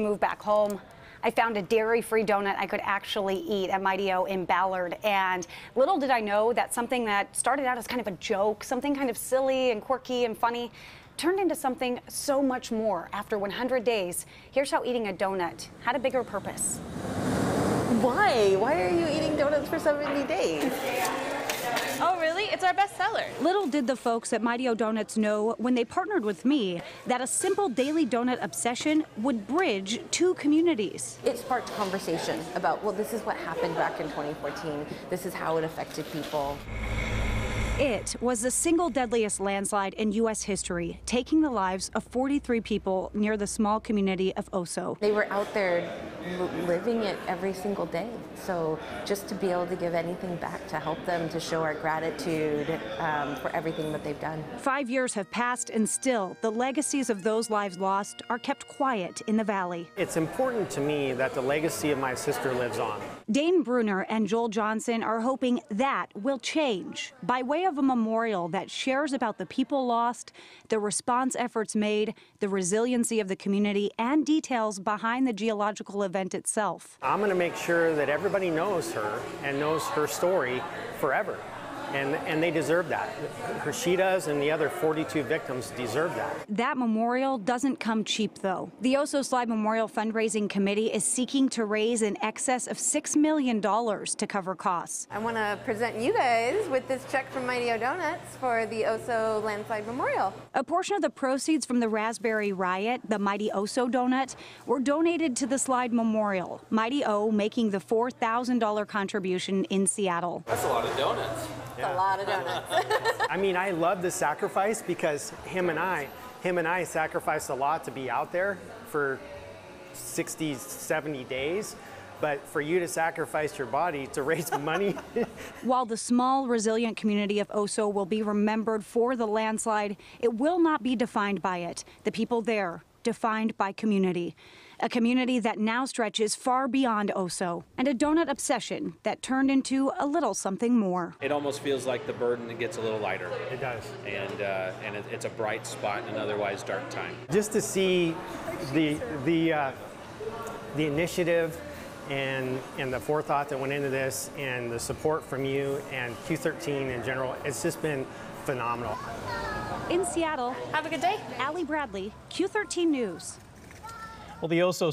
Move back home. I found a dairy-free donut I could actually eat at Mighty O in Ballard. And little did I know that something that started out as kind of a joke, something kind of silly and quirky and funny, turned into something so much more after 100 days. Here's how eating a donut had a bigger purpose. Why? Why are you eating donuts for 70 days? Oh, really? It's our best seller. Little did the folks at Mighty O Donuts know when they partnered with me that a simple daily donut obsession would bridge two communities. It sparked conversation about, well, this is what happened back in 2014. This is how it affected people. It was the single deadliest landslide in U.S. history, taking the lives of 43 people near the small community of Oso. They were out there living it every single day. So just to be able to give anything back to help them, to show our gratitude um, for everything that they've done. Five years have passed, and still, the legacies of those lives lost are kept quiet in the valley. It's important to me that the legacy of my sister lives on. Dane Bruner and Joel Johnson are hoping that will change by way of a memorial that shares about the people lost, the response efforts made, the resiliency of the community, and details behind the geological event itself. I'm going to make sure that everybody knows her and knows her story forever and, and they deserve that. She does, and the other 42 victims deserve that. That memorial doesn't come cheap, though. The Oso Slide Memorial Fundraising Committee is seeking to raise in excess of $6 million to cover costs. I want to present you guys with this check from Mighty O Donuts for the Oso Landslide Memorial. A portion of the proceeds from the Raspberry Riot, the Mighty Oso donut, were donated to the Slide Memorial, Mighty O making the $4,000 contribution in Seattle. That's a lot of donuts. Yeah. A lot of donuts. I mean, I love the sacrifice because him and I, him and I sacrificed a lot to be out there for 60, 70 days. But for you to sacrifice your body to raise money. While the small, resilient community of Oso will be remembered for the landslide, it will not be defined by it. The people there, defined by community a community that now stretches far beyond Oso, and a donut obsession that turned into a little something more. It almost feels like the burden gets a little lighter. It does. And, uh, and it, it's a bright spot in an otherwise dark time. Just to see the, the, uh, the initiative and, and the forethought that went into this and the support from you and Q13 in general, it's just been phenomenal. In Seattle, have a good day. Ali Bradley, Q13 News. Well, the Oso